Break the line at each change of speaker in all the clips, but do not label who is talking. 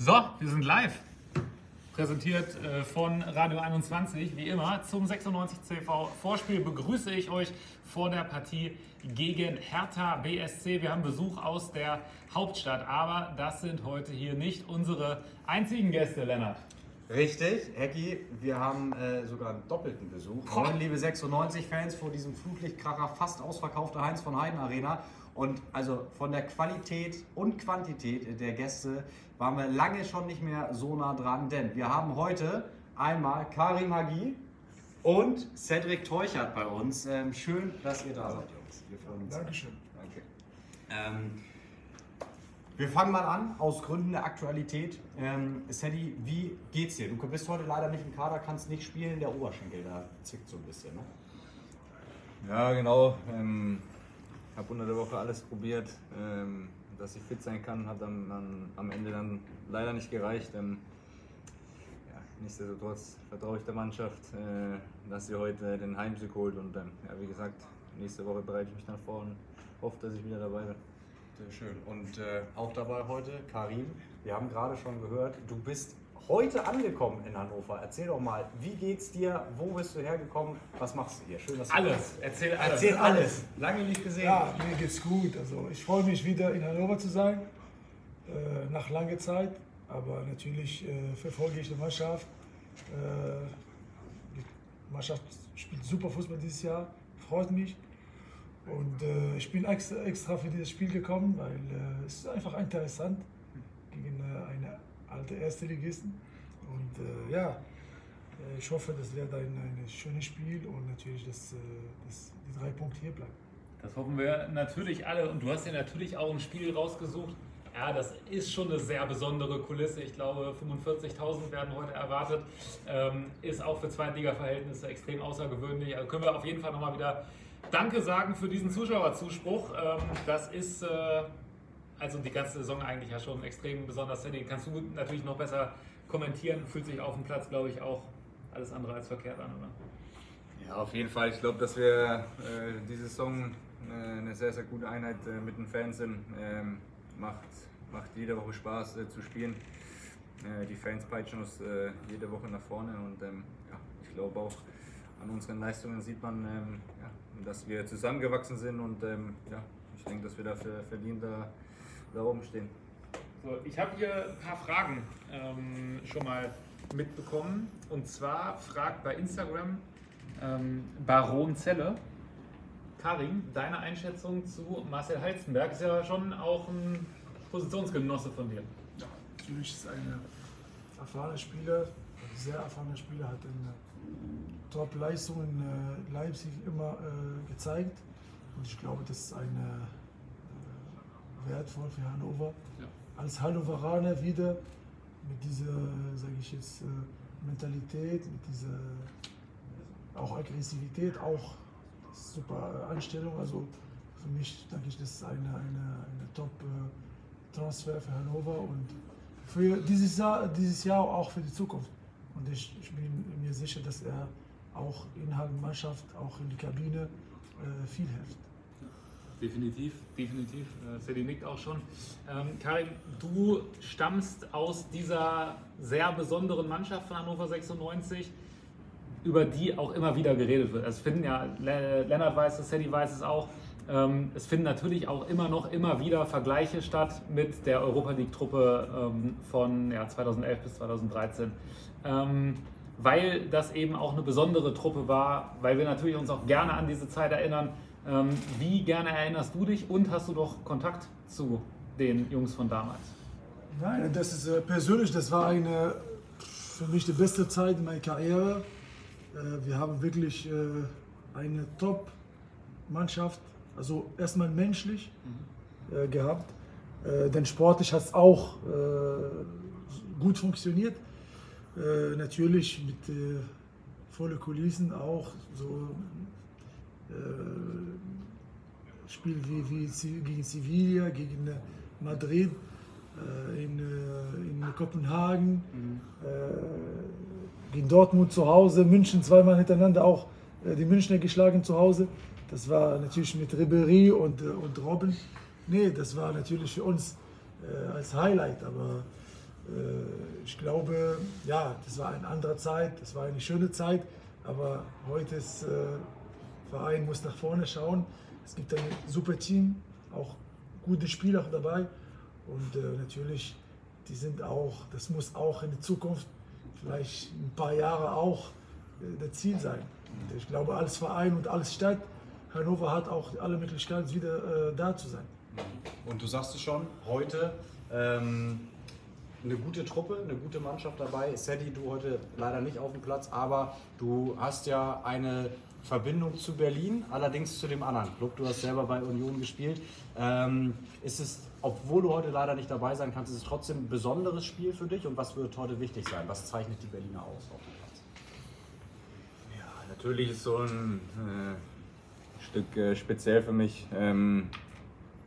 So, wir sind live. Präsentiert äh, von Radio 21, wie immer. Zum 96 CV Vorspiel begrüße ich euch vor der Partie gegen Hertha BSC. Wir haben Besuch aus der Hauptstadt, aber das sind heute hier nicht unsere einzigen Gäste, Lennart.
Richtig, Hecki, wir haben äh, sogar einen doppelten Besuch. Moin, liebe 96-Fans, vor diesem Flutlichtkracher fast ausverkaufte Heinz von Heiden Arena. Und also von der Qualität und Quantität der Gäste waren wir lange schon nicht mehr so nah dran, denn wir haben heute einmal Karim Hagi und Cedric Teuchert bei uns. Ähm, schön, dass ihr da seid, Jungs. Wir freuen uns.
Dankeschön.
Danke. Ähm, wir fangen mal an, aus Gründen der Aktualität. Ähm, Sadie, wie geht's dir? Du bist heute leider nicht im Kader, kannst nicht spielen. Der Oberschenkel, da zwickt so ein bisschen. Ne?
Ja, genau. Ähm, habe unter der Woche alles probiert, ähm, dass ich fit sein kann. Hat dann, dann am Ende dann leider nicht gereicht. Ähm, ja, nichtsdestotrotz vertraue ich der Mannschaft, äh, dass sie heute den Heimsieg holt. Und ähm, ja, wie gesagt, nächste Woche bereite ich mich dann vor und hoffe, dass ich wieder dabei bin.
Sehr schön. Und äh, auch dabei heute Karim. Wir haben gerade schon gehört, du bist heute angekommen in Hannover. Erzähl doch mal, wie geht's dir? Wo bist du hergekommen? Was machst du hier? Schön, dass du
Alles, erzähl alles.
Erzähl alles. Lange nicht gesehen.
Ja, mir geht's gut. Also ich freue mich wieder in Hannover zu sein, äh, nach langer Zeit. Aber natürlich äh, verfolge ich die Mannschaft. Äh, die Mannschaft spielt super Fußball dieses Jahr, freut mich. Und äh, ich bin extra, extra für dieses Spiel gekommen, weil äh, es ist einfach interessant eine alte Erste Ligisten. Und äh, ja, äh, ich hoffe, das wird ein, ein schönes Spiel und natürlich, dass, äh, dass die drei Punkte hier bleiben.
Das hoffen wir natürlich alle. Und du hast ja natürlich auch ein Spiel rausgesucht. Ja, das ist schon eine sehr besondere Kulisse. Ich glaube, 45.000 werden heute erwartet. Ähm, ist auch für Zweitliga-Verhältnisse extrem außergewöhnlich. Also können wir auf jeden Fall nochmal wieder Danke sagen für diesen Zuschauerzuspruch. Ähm, das ist äh, also die ganze Saison eigentlich ja schon extrem besonders. Den kannst du natürlich noch besser kommentieren. Fühlt sich auf dem Platz, glaube ich, auch alles andere als verkehrt an, oder?
Ja, auf jeden Fall. Ich glaube, dass wir äh, diese Saison äh, eine sehr, sehr gute Einheit äh, mit den Fans sind. Ähm, macht, macht jede Woche Spaß äh, zu spielen. Äh, die Fans peitschen uns äh, jede Woche nach vorne und ähm, ja, ich glaube auch an unseren Leistungen sieht man, ähm, ja, dass wir zusammengewachsen sind und ähm, ja, ich denke, dass wir dafür verdient da, oben stehen.
So, ich habe hier ein paar Fragen ähm, schon mal mitbekommen. Und zwar fragt bei Instagram ähm, Baron Zelle. Karim, deine Einschätzung zu Marcel Halstenberg ist ja schon auch ein Positionsgenosse von dir.
Ja, natürlich ist ein erfahrener Spieler, ein sehr erfahrener Spieler, hat eine Top-Leistung in äh, Leipzig immer äh, gezeigt. Und ich glaube, das ist eine äh, wertvoll für Hannover.
Ja.
Als Hannoveraner wieder mit dieser, sage ich jetzt, äh, Mentalität, mit dieser auch Aggressivität, auch super Anstellung. Also für mich denke ich, das ist eine, eine, eine Top-Transfer für Hannover und für dieses Jahr, dieses Jahr auch für die Zukunft. Und ich, ich bin mir sicher, dass er auch innerhalb der Mannschaft, auch in die Kabine äh, viel hilft.
Definitiv, definitiv. Äh, Sadie nickt auch schon. Ähm, Karim, du stammst aus dieser sehr besonderen Mannschaft von Hannover 96, über die auch immer wieder geredet wird. Es finden ja, Le Lennart weiß es, Sadie weiß es auch, ähm, es finden natürlich auch immer noch, immer wieder Vergleiche statt mit der Europa League-Truppe ähm, von ja, 2011 bis 2013. Ähm, weil das eben auch eine besondere Truppe war, weil wir natürlich uns auch gerne an diese Zeit erinnern. Ähm, wie gerne erinnerst du dich und hast du doch Kontakt zu den Jungs von damals?
Nein, das ist äh, persönlich, das war eine für mich die beste Zeit in meiner Karriere. Äh, wir haben wirklich äh, eine Top-Mannschaft, also erstmal menschlich äh, gehabt, äh, denn sportlich hat es auch äh, gut funktioniert. Natürlich mit äh, volle Kulissen auch so äh, Spiel gegen Sevilla, gegen äh, Madrid, äh, in, äh, in Kopenhagen, äh, gegen Dortmund zu Hause, München zweimal hintereinander auch die Münchner geschlagen zu Hause. Das war natürlich mit Ribéry und, und Robben. Nee, das war natürlich für uns als Highlight, aber ich glaube, ja, das war eine andere Zeit, das war eine schöne Zeit, aber heute ist Verein muss nach vorne schauen. Es gibt ein super Team, auch gute Spieler dabei und äh, natürlich, die sind auch, das muss auch in der Zukunft vielleicht ein paar Jahre auch äh, das Ziel sein. Und ich glaube, alles Verein und alles Stadt, Hannover hat auch alle Möglichkeiten, wieder äh, da zu sein.
Und du sagst es schon, heute ähm, eine gute Truppe, eine gute Mannschaft dabei. Sadie, du heute leider nicht auf dem Platz, aber du hast ja eine Verbindung zu Berlin, allerdings zu dem anderen Club. Du hast selber bei Union gespielt. Ähm, ist es, obwohl du heute leider nicht dabei sein kannst, ist es trotzdem ein besonderes Spiel für dich und was wird heute wichtig sein? Was zeichnet die Berliner aus auf dem Platz?
Ja, natürlich ist so ein äh, Stück äh, speziell für mich. Ähm,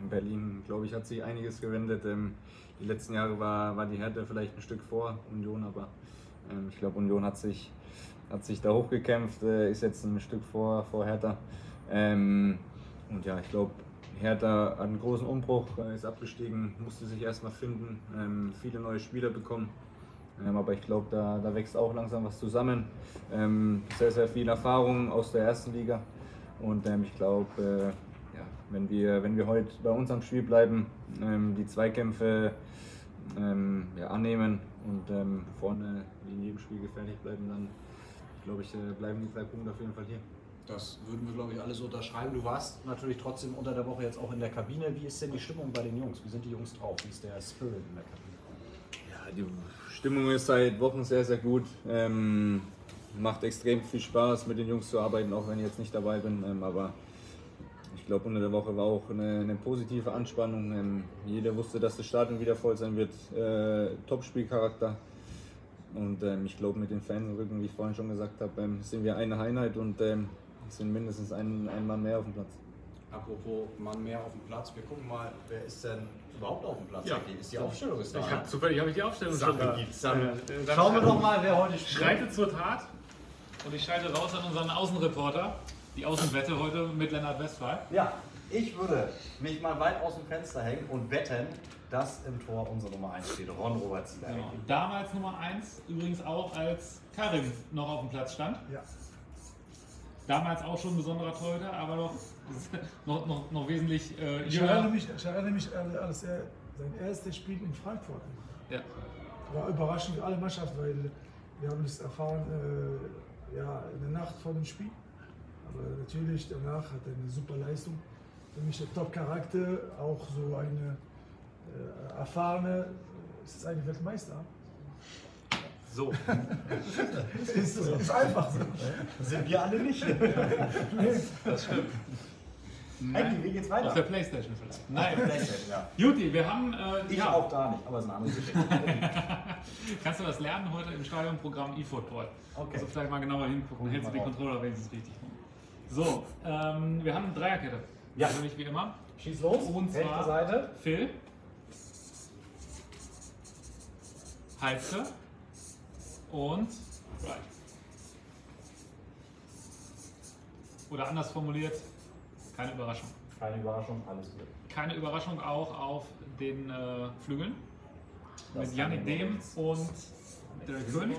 in Berlin, glaube ich, hat sich einiges gewendet. Ähm, die letzten Jahre war, war die Härte vielleicht ein Stück vor Union, aber ich glaube, Union hat sich, hat sich da hochgekämpft, äh, ist jetzt ein Stück vor, vor Hertha. Ähm, und ja, ich glaube, Hertha hat einen großen Umbruch, äh, ist abgestiegen, musste sich erstmal finden, ähm, viele neue Spieler bekommen. Ähm, aber ich glaube, da, da wächst auch langsam was zusammen. Ähm, sehr, sehr viel Erfahrung aus der ersten Liga. Und ähm, ich glaube, äh, ja, wenn, wir, wenn wir heute bei uns am Spiel bleiben, ähm, die Zweikämpfe ähm, ja, annehmen und ähm, vorne in jedem Spiel gefährlich bleiben, dann glaube ich, äh, bleiben die drei Punkte auf jeden Fall hier.
Das würden wir, glaube ich, alles unterschreiben. Du warst natürlich trotzdem unter der Woche jetzt auch in der Kabine. Wie ist denn die Stimmung bei den Jungs? Wie sind die Jungs drauf? Wie ist der Spirit in der Kabine?
Ja, die Stimmung ist seit Wochen sehr, sehr gut. Ähm, macht extrem viel Spaß, mit den Jungs zu arbeiten, auch wenn ich jetzt nicht dabei bin. Ähm, aber ich glaube, unter der Woche war auch eine, eine positive Anspannung. Ähm, jeder wusste, dass das Stadion wieder voll sein wird. Äh, Top-Spielcharakter. Und ähm, ich glaube, mit den Fans im Rücken, wie ich vorhin schon gesagt habe, ähm, sind wir eine Einheit und ähm, sind mindestens ein, ein Mann mehr auf dem Platz.
Apropos Mann mehr auf dem Platz, wir gucken mal, wer ist denn überhaupt auf dem Platz?
Ja.
Ist die Aufstellung ist da?
Ich habe zufällig habe ich die Aufstellung schon da.
Dann
Äh, dann
Schauen wir doch mal, wer heute spielt.
Schreite zur Tat und ich schalte raus an unseren Außenreporter. Die Außenwette heute mit Lennart Westphal.
Ja, ich würde mich mal weit aus dem Fenster hängen und wetten, dass im Tor unsere Nummer 1 steht, Ron Robert Zieler.
Genau. Damals Nummer 1, übrigens auch als Karim noch auf dem Platz stand.
Ja.
Damals auch schon ein besonderer Torhüter, aber noch, noch, noch, noch wesentlich äh,
Ich erinnere
jünger.
mich, ich erinnere mich an als er sein erstes Spiel in Frankfurt.
Ja.
War überraschend für alle Mannschaften, weil wir haben es erfahren äh, ja, in der Nacht vor dem Spiel. Aber natürlich danach hat er eine super Leistung. Für mich der Top-Charakter, auch so eine äh, erfahrene, es ist ein Weltmeister.
So,
Es ist, es ist einfach so.
Sind wir alle nicht.
das stimmt.
Heidi, wie geht's weiter?
Auf der Playstation vielleicht. Nein.
Playstation, ja.
Juti, wir haben. Äh,
Ich
ja,
auch da nicht, aber es ist eine andere Geschichte.
Kannst du das lernen heute im Stadionprogramm eFootball?
Okay.
Also vielleicht mal genauer hingucken,
Gucken
hältst du die Controller wenigstens richtig. So, ähm, wir haben eine Dreierkette.
Ja.
Also nicht wie immer.
Schieß los.
Und
Rechte
zwar
Seite.
Phil, Heizke und Bright. Oder anders formuliert, keine Überraschung.
Keine Überraschung, alles gut.
Keine Überraschung auch auf den äh, Flügeln.
Das
mit Yannick Dehm und Derek König.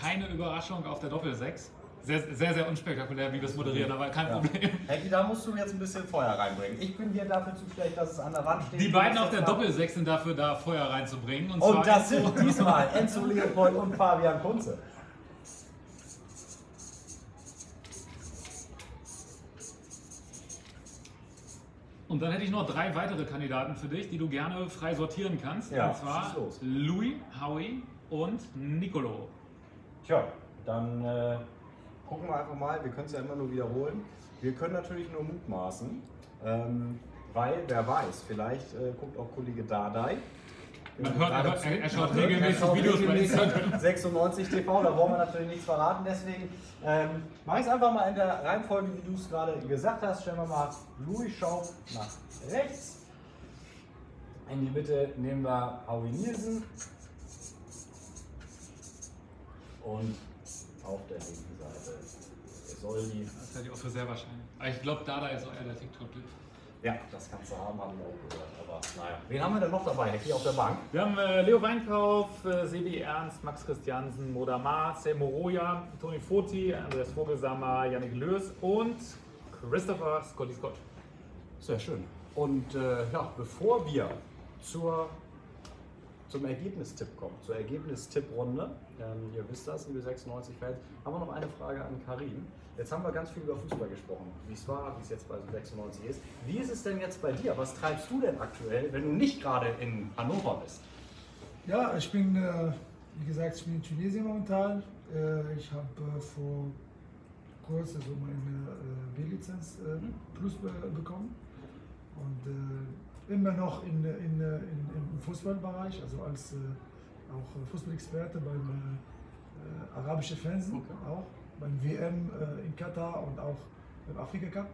Keine Überraschung auf der Doppel-6. Sehr, sehr, sehr unspektakulär, wie wir es moderieren, aber kein
Ja.
Problem.
Hecky, da musst du jetzt ein bisschen Feuer reinbringen. Ich bin hier dafür zuständig, dass es an der Wand steht.
Die beiden auf der
Doppel
Doppel-6 sind dafür da, Feuer reinzubringen. Und,
Und das sind diesmal Enzo Leopold und Fabian Kunze.
Und dann hätte ich noch drei weitere Kandidaten für dich, die du gerne frei sortieren kannst.
Ja,
und zwar. Louis, Howie und Nicolo.
Tja, dann äh, gucken wir einfach mal. Wir können es ja immer nur wiederholen. Wir können natürlich nur mutmaßen, ähm, weil wer weiß, vielleicht äh, guckt auch Kollege Dardai.
Man hört, er, hört, er, schaut
hört,
regelmäßig
schaut
Videos bei
regelmäßig
Instagram.
96 TV, da wollen wir natürlich nichts verraten. Deswegen ähm, mache ich es einfach mal in der Reihenfolge, wie du es gerade gesagt hast. Stellen wir mal Louis Schaub nach rechts. In die Mitte nehmen wir Howie Nielsen. Und auf der linken Seite Soldi.
Das ich auch für sehr wahrscheinlich. Aber ich glaube, Dada ist auch eher der TikTok-Typ.
Ja, das kannst du haben, habe ich auch gehört. Aber naja. Wen haben wir denn noch dabei, Hecki, auf der Bank?
Wir haben äh, Leo Weinkauf, äh, Sebi Ernst, Max Christiansen, Modamar, Selmo Roja, Toni Foti, Andreas Vogelsammer, Yannick Lös und Christopher Scotty Scott.
Sehr schön. Und äh, ja, bevor wir zur, zum Ergebnistipp kommen, zur Ergebnistipprunde, ähm, ihr wisst das, liebe 96-Fans, haben wir noch eine Frage an Karim. Jetzt haben wir ganz viel über Fußball gesprochen, wie es war, wie es jetzt bei 96 ist. Wie ist es denn jetzt bei dir? Was treibst du denn aktuell, wenn du nicht gerade in Hannover bist?
Ja, ich bin, äh, wie gesagt, ich bin in Tunesien momentan. Äh, ich habe äh, vor kurzem also meine äh, B-Lizenz äh, Plus be bekommen und äh, immer noch in, in, in, im Fußballbereich, also als äh, auch äh, Fußballexperte beim äh, arabischen Fernsehen auch, beim WM äh, in Katar und auch beim Afrika Cup.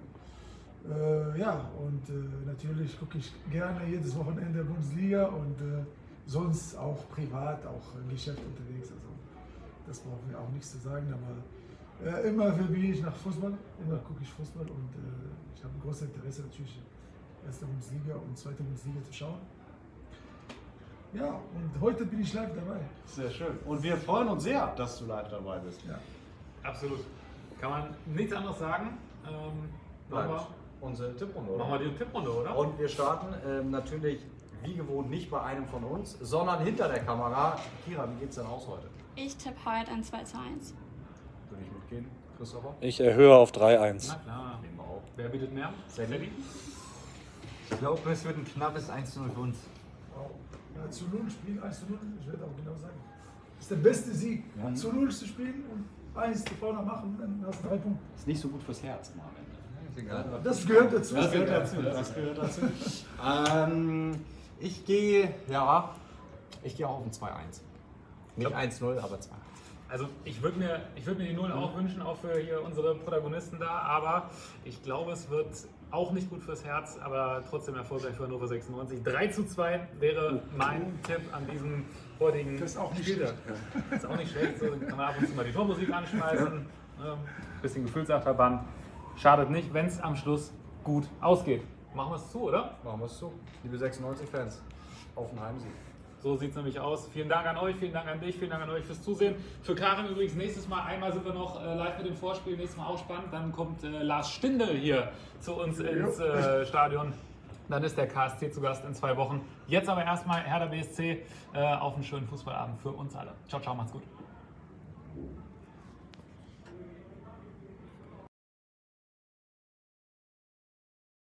Äh, ja, und äh, natürlich gucke ich gerne jedes Wochenende Bundesliga und äh, sonst auch privat, auch im Geschäft unterwegs. Also das brauchen wir auch nichts zu sagen, aber äh, immer verbiege ich nach Fußball, immer gucke ich Fußball und äh, ich habe ein großes Interesse natürlich, erste Bundesliga und zweite Bundesliga zu schauen. Ja, und heute bin ich live dabei.
Sehr schön. Und wir freuen uns sehr, dass du live dabei bist.
Ja.
Absolut. Kann man nichts anderes sagen. Ähm, machen,
Bleibt unsere Tipprunde, oder?
machen wir die Tipprunde, oder?
Und wir starten ähm, natürlich wie gewohnt nicht bei einem von uns, sondern hinter der Kamera. Kira, wie geht's denn aus heute?
Ich tippe heute ein 2 zu 1.
Würde ich mitgehen, Christopher?
Ich erhöhe auf 3-1.
Na klar.
Nehmen wir auch.
Wer bietet mehr?
Sadie?
Ich glaube, es wird ein knappes 1-0 für uns.
Wow. Ja, zu Null spielen, 1 zu 0, ich werde auch genau sagen. Das ist der beste Sieg, zu Null zu spielen und 1 zu vorne machen, dann hast du drei Punkte.
Ist nicht so gut fürs Herz am Ende.
Ist egal.
Das gehört dazu.
Das gehört dazu. Das gehört dazu. ähm, ich gehe, ja, ich gehe auch auf ein 2-1. Nicht 1-0, aber 2-1.
Also ich würde mir, ich würd mir die Null auch wünschen, auch für hier unsere Protagonisten da, aber ich glaube, es wird auch nicht gut fürs Herz, aber trotzdem erfolgreich für Hannover 96. 3 zu 2 wäre mein Tipp an diesem heutigen
Das ist auch nicht
Spieltag. Das ist auch nicht schlecht, so kann man ab und zu mal die Tormusik anschmeißen, ähm, bisschen Gefühlsachterbahn. Schadet nicht, wenn es am Schluss gut ausgeht. Machen wir es zu, oder?
Machen wir es so. Liebe 96-Fans, auf den Heimsieg.
So sieht es nämlich aus. Vielen Dank an euch, vielen Dank an dich, vielen Dank an euch fürs Zusehen. Für Karin übrigens nächstes Mal, einmal sind wir noch äh, live mit dem Vorspiel, nächstes Mal auch spannend. Dann kommt äh, Lars Stindl hier zu uns ins äh, Stadion. Dann ist der KSC zu Gast in zwei Wochen. Jetzt aber erstmal Hertha BSC äh, auf einen schönen Fußballabend für uns alle. Ciao, ciao, macht's gut.